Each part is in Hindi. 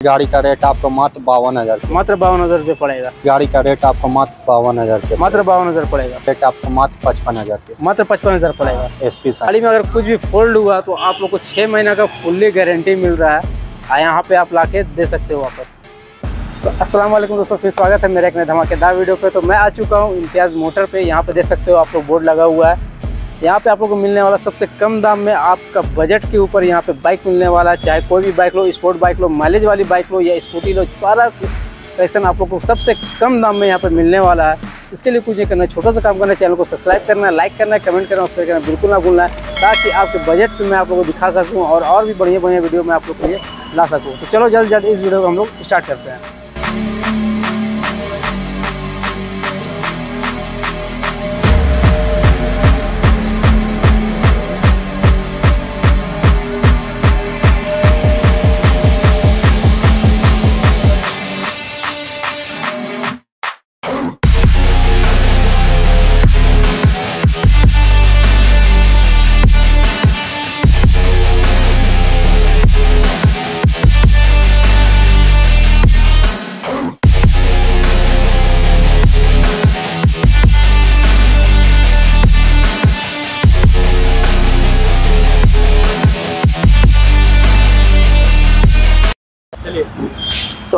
गाड़ी का रेट आपको मात्र बावन हज़ार मात्र बावन हज़ार रुपये पड़ेगा। गाड़ी का रेट आपको मात्र बावन हज़ार मात्र बावन हज़ार पड़ेगा। रेट आपको मात्र पचपन हज़ार मात्र पचपन हज़ार पड़ेगा। एस पी गाड़ी में अगर कुछ भी फोल्ड हुआ तो आप लोग को छह महीना का फुल्ली गारंटी मिल रहा है यहाँ पे आप लाके दे सकते हो वापस। तो अस्सलाम वालेकुम दोस्तों फिर स्वागत है मेरे एक नए धमाकेदार वीडियो पे। तो मैं आ चुका हूँ इम्तियाज़ मोटर पे। यहाँ पे देख सकते हो आप लोग बोर्ड लगा हुआ है। यहाँ पे आप लोग को मिलने वाला सबसे कम दाम में आपका बजट के ऊपर यहाँ पे बाइक मिलने वाला है। चाहे कोई भी बाइक लो स्पोर्ट बाइक लो माइलेज वाली बाइक लो या स्कूटी लो, सारा कलेक्शन आप लोग को सबसे कम दाम में यहाँ पर मिलने वाला है। इसके लिए कुछ नहीं करना छोटा सा काम करना चैनल को सब्सक्राइब करना लाइक करना कमेंट करना है शेयर करना बिल्कुल ना भूलना है, ताकि आपके बजट पे मैं आप लोगों को दिखा सकूँ और और भी बढ़िया बढ़िया वीडियो मैं आप लोग के लिए ला सकूँ। तो चलो जल्द जल्द इस वीडियो को हम लोग स्टार्ट करते हैं।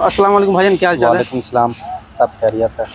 तो अस्सलाम वालेकुम भाईजान क्या हाल चाल है? सलाम सब खैरियत है।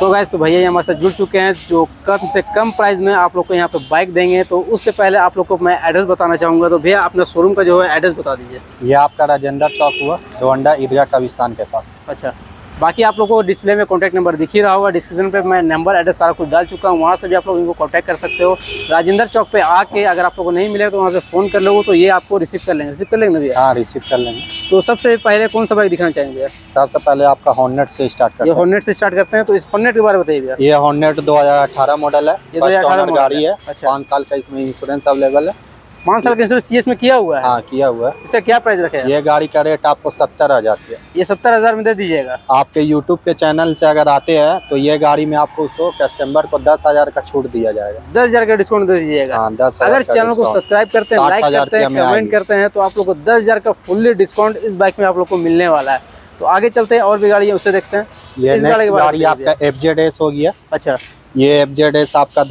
तो भाई तो भैया हमारे साथ जुड़ चुके हैं जो कम से कम प्राइस में आप लोग को यहाँ पे बाइक देंगे। तो उससे पहले आप लोग को मैं एड्रेस बताना चाहूँगा। तो भैया अपना शोरूम का जो है एड्रेस बता दीजिए। ये आपका राजेंद्र चौक हुआ डोंडा ईदगाह कब्रिस्तान के पास। अच्छा। बाकी आप लोगों को डिस्प्ले में कॉन्टैक्ट नंबर दिख ही रहा होगा। डिस्क्रिप्शन पे मैं नंबर एड्रेस सारा कुछ डाल चुका हूँ। वहाँ से भी आप लोग इनको कॉन्टैक्ट कर सकते हो। राजेंद्र चौक पे आके अगर आप लोग को नहीं मिलेगा तो वहाँ से फ़ोन कर लोगे तो ये आपको रिसीव कर लेंगे। रिसीव कर लेंगे भैया? हाँ रिसीव कर लेंगे। तो सबसे पहले कौन सा बाइक दिखाना चाहेंगे सबसे पहले आपका हॉर्नेट से स्टार्ट करते हैं। हॉर्नेट से स्टार्ट करते हैं तो इस हॉर्नेट के बारे में बताइए भैया। ये हॉर्नेट 2018 मॉडल है। ये फ़र्स्ट 2018 गाड़ी है। है। अच्छा। पाँच साल का इसमें इंश्योरेंस अवेलेबल है। पाँच साल का इंश्योरेंस सी में किया हुआ है? हाँ किया हुआ है। इसका क्या प्राइस रखे हैं? ये गाड़ी का रेट आपको सत्तर हज़ार रुपया ये सत्तर हज़ार में दे दीजिएगा। आपके यूट्यूब के चैनल से अगर आते हैं तो ये गाड़ी में आपको उसको कस्टमर को दस हज़ार का छूट दिया जाएगा। दस हज़ार का डिस्काउंट दे दीजिएगा। हाँ दस अगर चैनल को सब्सक्राइब करते हैं लाइक करते हैं कमेंट करते हैं तो आप लोग को दस हज़ार का फुल्ली डिस्काउंट इस बाइक में आप लोग को मिलने वाला है। तो आगे चलते हैं और भी गाड़ी उसे देखते हैं। ये गाड़ी के आपका एफ़ जेड एस हो। गया अच्छा। ये एफ़ जेड एस आपका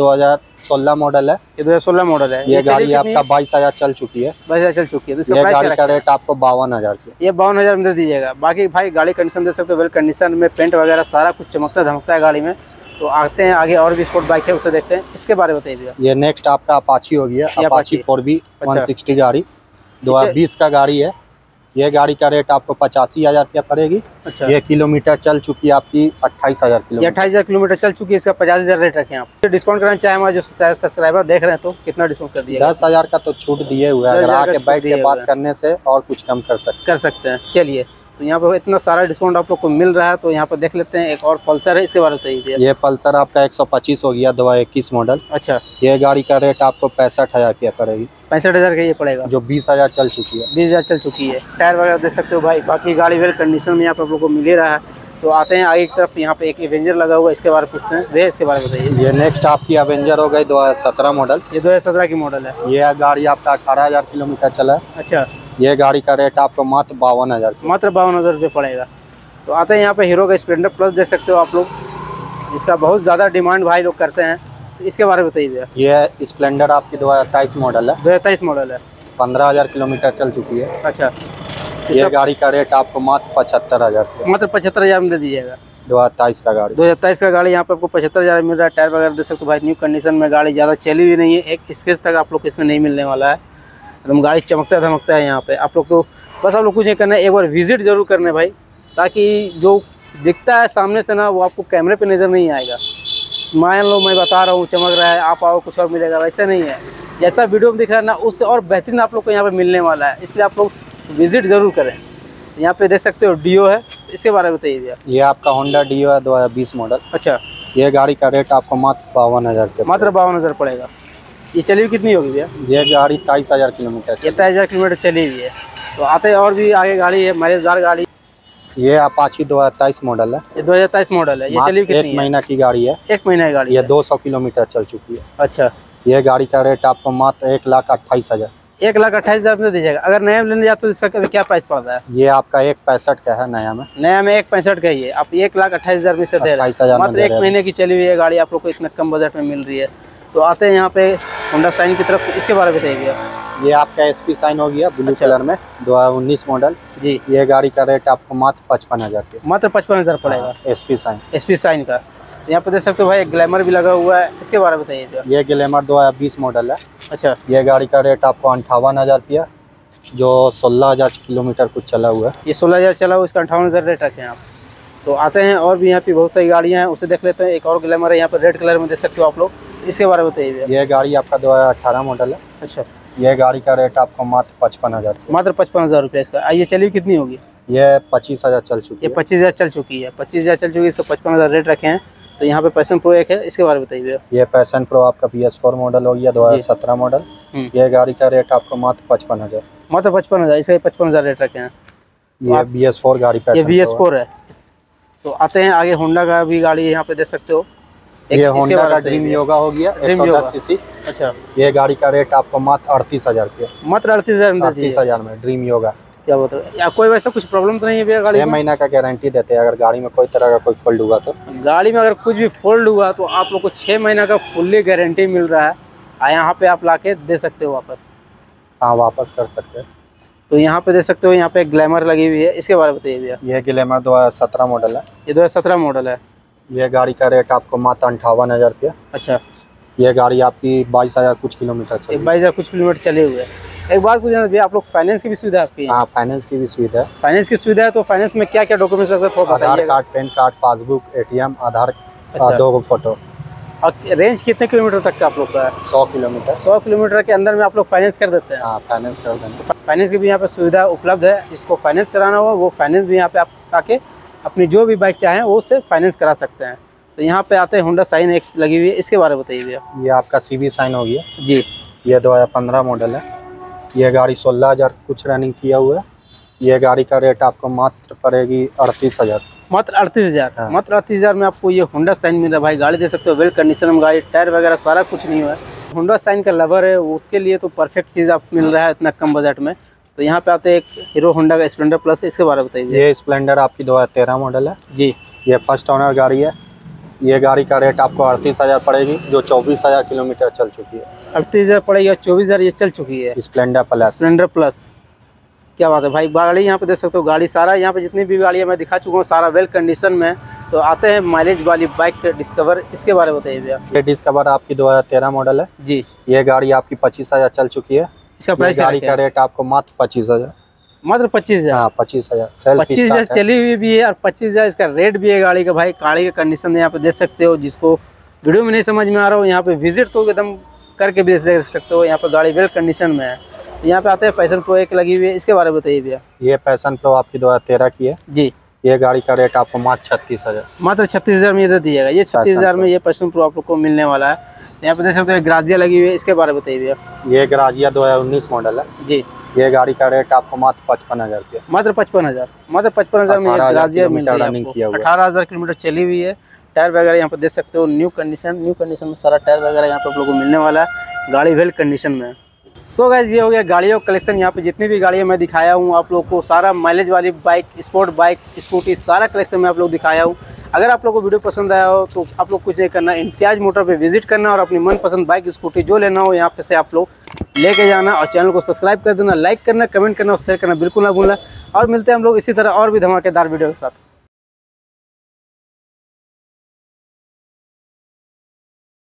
2016 मॉडल है। ये दो हज़ार सोलह मॉडल है। ये चली गाड़ी आपका बाईस हज़ार चल चुकी है। बाईस हज़ार चल चुकी है। तो ये गाड़ी का रेट आपको बावन हज़ार ये बावन हज़ार में दे दीजिएगा। बाकी भाई गाड़ी कंडीशन दे सकते हो वेल कंडीशन में पेंट वगैरह सारा कुछ चमकता धमकता है गाड़ी में। तो आते हैं आगे और भी स्पोर्ट बाइक है उसे देखते हैं। इसके बारे में बताइए ये नेक्स्ट आपका अपाची हो गया ये Apache four B. One sixty गाड़ी। दो हज़ार बीस का गाड़ी है। ये गाड़ी का रेट आपको पचासी हज़ार रुपया पड़ेगी। अच्छा। ये किलोमीटर चल चुकी है आपकी अट्ठाईस हज़ार किलोमीटर। अट्ठाईस हज़ार किलोमीटर चल चुकी है इसका पचास हज़ार रेट रखे आप। डिस्काउंट करना चाहे हमारे जो सब्सक्राइबर देख रहे हैं तो कितना डिस्काउंट कर दिएगा दस हज़ार का तो छूट दिए हुए हैं। अगर आके बैठ के बात करने से और कुछ कम कर सकते कर सकते हैं। चलिए तो यहाँ पे इतना सारा डिस्काउंट आप लोग को मिल रहा है तो यहाँ पे देख लेते हैं एक और पल्सर है इसके बारे में बताइए ये पल्सर आपका 125 हो गया दो इक्कीस मॉडल अच्छा। ये गाड़ी का रेट आपको पैंसठ हज़ार रुपया पड़ेगी। पैंसठ हज़ार का ये पड़ेगा। जो बीस हज़ार चल चुकी है। बीस हज़ार चल चुकी है। टायर वगैरह देख सकते हो भाई बाकी गाड़ी वेल कंडीशन में यहाँ पे आप लोग को मिल ही रहा है। तो आते हैं आगे की तरफ़ यहाँ पे एक एवेंजर लगा हुआ है इसके बारे में पूछते हैं। भैया इसके बारे में बताइए। ये नेक्स्ट आपकी अवेंजर हो गई दो हज़ार सत्रह मॉडल ये दो हज़ार सत्रह की मॉडल है। ये गाड़ी आपका अठारह हज़ार किलोमीटर चला है। अच्छा। ये गाड़ी का रेट आपको मात्र बावन हज़ार। मात्र बावन हज़ार रुपये पड़ेगा। तो आते हैं यहाँ पे हीरो का स्प्लेंडर प्लस देख सकते हो आप लोग। इसका बहुत ज़्यादा डिमांड भाई लोग करते हैं। तो इसके बारे में बताइए भैया। ये स्प्लेंडर आपकी दो हज़ार मॉडल है। दो हज़ार तेईस मॉडल है। पंद्रह हज़ार किलोमीटर चल चुकी है। अच्छा। ये गाड़ी का रेट आपको मात्र पचहत्तर हज़ार मात्र पचहत्तर हज़ार में दे दीजिएगा। दो हज़ार तेईस का गाड़ी। दो हज़ार तेईस का गाड़ी यहाँ पे आपको पचहत्तर हज़ार मिल रहा है। टायर वगैरह दे सकते हो भाई न्यू कंडीशन में गाड़ी ज़्यादा चली हुई नहीं है। एक स्केच तक आप लोग को इसमें नहीं मिलने वाला है। एकदम गाड़ी चमकता धमकता है यहाँ पे। आप लोग तो बस आप लोग कुछ नहीं करना है एक बार विज़िट ज़रूर करना है भाई ताकि जो दिखता है सामने से ना वो आपको कैमरे पे नज़र नहीं आएगा। मान लो मैं बता रहा हूँ चमक रहा है आप आओ कुछ और मिलेगा वैसा नहीं है। जैसा वीडियो में दिख रहा है ना उससे और बेहतरीन आप लोग को यहाँ पे मिलने वाला है। इसलिए आप लोग विज़िट ज़रूर करें। यहाँ पे देख सकते हो डीओ है। इसके बारे में बताइए भैया। ये आपका होंडा डीओ है दो हज़ार बीस मॉडल अच्छा। ये गाड़ी का रेट आपको मात्र बावन हज़ार मात्र बावन हज़ार पड़ेगा। ये चली हुई कितनी होगी भैया? ये गाड़ी तेईस हज़ार किलोमीटर ये तेईस हज़ार किलोमीटर चली हुई है। तो आते और भी आगे गाड़ी है माइलेजदार गाड़ी। ये अपाची दो हज़ार तेईस मॉडल है। ये दो हज़ार तेईस मॉडल है। ये चली मात्र एक महीना की गाड़ी है। एक महीने की गाड़ी ये दो सौ किलोमीटर चल चुकी है। अच्छा। ये गाड़ी का रेट आपको मात्र एक लाख अट्ठाईस हज़ार। एक लाख अट्ठाईस हज़ार में दीजिएगा। अगर नया लेने जाते तो इसका कभी क्या प्राइस पड़ता है? ये आपका एक पैंसठ का है नया में। नया में एक पैंसठ का ही है। आप एक लाख अट्ठाईस हज़ार में से दे रहे हैं। मात्र एक महीने की चली हुई है गाड़ी। आप लोग को इतना कम बजट में मिल रही है। तो आते हैं यहाँ पे होंडा साइन की तरफ़। इसके बारे में बताइए ये आपका एस पी साइन हो गया ब्लू अच्छा। कलर में दो हज़ार उन्नीस मॉडल जी। ये गाड़ी का रेट आपको मात्र पचपन हज़ार मात्र पचपन हज़ार पड़ेगा। S P Shine S P Shine का। यहाँ पे देख सकते हो भाई ग्लैमर भी लगा हुआ है। इसके बारे में बताइए ये ग्लैमर दो हज़ार बीस मॉडल है। अच्छा। ये गाड़ी का रेट आपको अंठावन हज़ार रुपया जो सोलह हज़ार किलोमीटर कुछ चला हुआ है। ये सोलह हज़ार चला हुआ इसका अंठावन हज़ार रेट रखे हैं आप। तो आते हैं और भी यहाँ पे बहुत सारी गाड़ियाँ हैं उसे देख लेते हैं। एक और ग्लैमर है यहाँ पे रेड कलर में देख सकते हो आप लोग। इसके बारे में बताइए ये गाड़ी आपका दो हज़ार अठारह मॉडल है। अच्छा। ये गाड़ी का रेट आपको मात्र पचपन हज़ार मात्र पचपन हज़ार रुपये इसका। आइए चलिए कितनी होगी? ये पच्चीस हज़ार चल चुकी है। पच्चीस हज़ार चल चुकी है। पच्चीस हज़ार चल चुकी है पचपन हज़ार रेट रखे हैं। तो यहाँ पे पैसन प्रो एक है इसके बारे में बताइए। ये पैसन प्रो आपका बी एस फोर मॉडल हो गया दो हज़ार सत्रह मॉडल हम्म। ये गाड़ी का रेट आपको मात्र पचपन हज़ार। मात्र पचपन हज़ार इसके पचपन हज़ार रेट रखे हैं। ये बी एस फोर गाड़ी ये वी एस है। फोर है। तो आते हैं आगे होंडा का भी गाड़ी यहाँ पे देख सकते हो। ये होंडा का ड्रीम योगा हो। गया एक सौ। दस सीसी अच्छा। ये गाड़ी का रेट आपको मात्र अड़तीस हज़ार रुपया मात्र अड़तीस हज़ार अड़तीस हज़ार में ड्रीम योगा क्या बताओ या कोई वैसा कुछ प्रॉब्लम तो नहीं है भैया गाड़ी छह महीना का गारंटी देते हैं अगर गाड़ी में कोई तरह का कोई फॉल्ट हुआ तो। गाड़ी में अगर कुछ भी फोल्ड हुआ तो आप लोग को छः महीना का फुल्ली गारंटी मिल रहा है। और यहाँ पे आप लाके दे सकते हो वापस। हाँ वापस कर सकते हैं। तो यहाँ पे दे सकते हो यहाँ पे ग्लैमर लगी हुई है। इसके बारे में बताइए भैया। ये ग्लैमर दो हज़ार सत्रह मॉडल है। ये दो हज़ार सत्रह मॉडल है। ये गाड़ी का रेट आपको मात्र अंठावन हज़ार रुपया। अच्छा। ये गाड़ी आपकी बाईस हज़ार कुछ किलोमीटर चली। बाईस हज़ार कुछ किलोमीटर चले हुए हैं। एक बात पूछना भैया आप लोग फाइनेंस की भी सुविधा आपकी हाँ? फाइनेंस की भी सुविधा है। फाइनेंस की सुविधा है तो फाइनेंस में क्या क्या डॉक्यूमेंट्स लगता है Aadhaar card PAN card passbook ATM Aadhaar अच्छा। दो फ़ोटो। और रेंज कितने किलोमीटर तक का आप लोग का है? सौ किलोमीटर। सौ किलोमीटर के अंदर में आप लोग फाइनेंस कर देते हैं? हाँ फाइनेंस कर देंगे। फाइनेंस की भी यहाँ पे सुविधा उपलब्ध है जिसको फाइनेंस कराना हो वो फाइनेंस भी यहाँ पे आप आके अपनी जो भी बाइक चाहें वो उससे फाइनेंस करा सकते हैं। तो यहाँ पे आते हैं होंडा साइन एक लगी हुई है इसके बारे में बताइए भैया। ये आपका सी बी साइन हो गया। जी। ये दो हज़ार पंद्रह मॉडल है। ये गाड़ी सोलह हज़ार कुछ रनिंग किया हुआ है। ये गाड़ी का रेट आपको मात्र पड़ेगी अड़तीस हज़ार। मात्र अड़तीस हज़ार? हाँ। मात्र अड़तीस हज़ार में आपको ये होंडा साइन मिल रहा है। भाई गाड़ी दे सकते हो वेल कंडीशन में गाड़ी टायर वगैरह सारा कुछ नहीं हुआ है। होंडा साइन का लवर है उसके लिए तो परफेक्ट चीज़ आपको मिल रहा है इतना कम बजट में। तो यहाँ पे आते हैं एक हीरो होंडा का स्प्लेंडर प्लस इसके बारे में बताइए। ये स्प्लेंडर आपकी दो हज़ार तेरह मॉडल है। जी। ये फ़र्स्ट ऑनर गाड़ी है। ये गाड़ी का रेट आपको अड़तीस हज़ार पड़ेगी जो चौबीस हज़ार किलोमीटर चल चुकी है। अड़तीस हज़ार पड़ेगी और चौबीस हज़ार ये चल चुकी है। स्प्लेंडर प्लस स्प्लेंडर प्लस क्या बात है भाई गाड़ी यहाँ पे देख सकते हो गाड़ी सारा यहाँ पे जितनी भी गाड़ियाँ मैं दिखा चुका हूँ सारा वेल कंडीशन में। तो आते हैं माइलेज वाली बाइक डिस्कवर इसके बारे में बताइए भैया। ये डिस्कवर आपकी दो हज़ार तेरह मॉडल है। जी। ये गाड़ी आपकी पच्चीस हज़ार चल चुकी है। इसका प्राइस गाड़ी का रेट आपको मात्र पच्चीस हज़ार। मात्र पच्चीस हज़ार? हाँ पच्चीस हज़ार। पच्चीस हज़ार चली हुई भी है और पच्चीस हज़ार इसका रेट भी है गाड़ी का। भाई गाड़ी का कंडीशन यहाँ पे देख सकते हो जिसको वीडियो में नहीं समझ में आ रहा हो यहाँ पे विज़िट तो एकदम करके भी देख सकते हो। यहाँ पे गाड़ी वेल कंडीशन में है। तो यहाँ पे आते हैं पैसन प्रो एक लगी हुई है। इसके बारे में बताइए भैया। ये पैसन प्रो आपकी दो हज़ार तेरह की है। जी। ये गाड़ी का रेट आपको मात्र छत्तीस हज़ार। मात्र छत्तीस हज़ार में ये दे दीजिएगा। ये छत्तीस हज़ार में ये पैसन प्रो आप लोग को मिलने वाला है। यहाँ पे देख सकते हो ग्राजिया लगी हुई है इसके बारे में बताइए भैया। ये गराजिया दो हज़ार उन्नीस मॉडल है। जी। ये गाड़ी का रेट आपको मात्र पचपन हज़ार मात्र पचपन हज़ार। मात्र पचपन हज़ार में ग्राजिया मिल रही है। अठारह हज़ार किलोमीटर चली हुई है। टायर वगैरह यहाँ पे देख सकते हो न्यू कंडीशन न्यू कंडीशन में सारा टायर वगैरह यहाँ पे आप लोग को मिलने वाला है गाड़ी वेल कंडीशन में सो so गाइज़ ये हो गया गाड़ियों का कलेक्शन यहाँ पे जितनी भी गाड़ियाँ मैं दिखाया हूँ आप लोग को सारा माइलेज वाली बाइक स्पोर्ट बाइक स्कूटी सारा कलेक्शन मैं आप लोग दिखाया हूँ। अगर आप लोग को वीडियो पसंद आया हो तो आप लोग कुछ नहीं करना, इम्तियाज़ मोटर पर विज़िट करना और अपनी मनपसंद बाइक, स्कूटी जो लेना हो, यहाँ पे से आप लोग लेके जाना और चैनल को सब्सक्राइब कर देना, लाइक करना, कमेंट करना और शेयर करना बिल्कुल ना भूलना। और मिलते हैं हम लोग इसी तरह और भी धमाकेदार वीडियो के साथ।